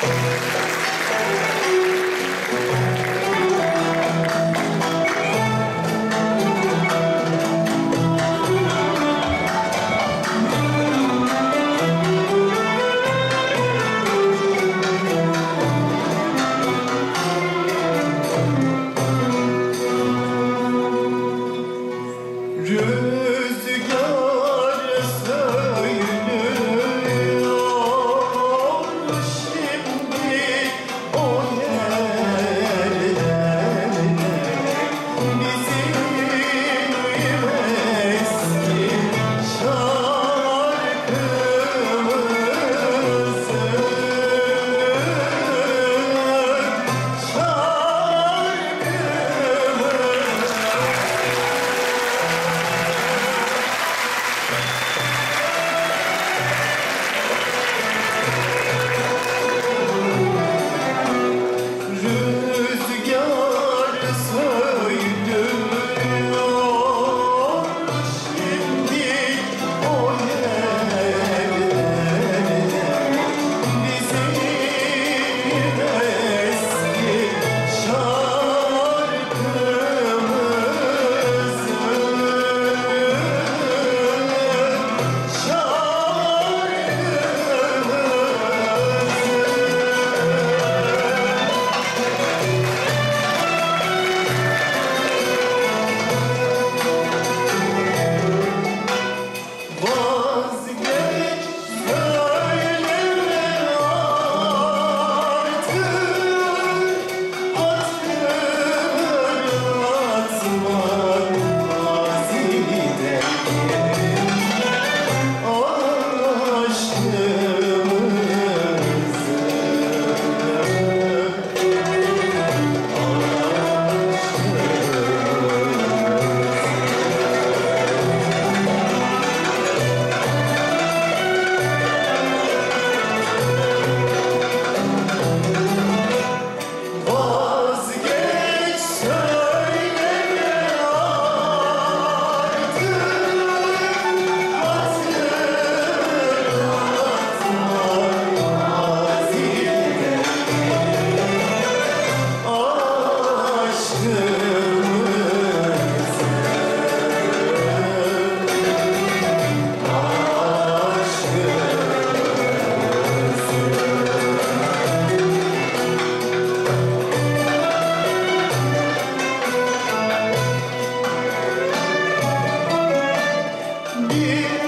Thank you. here.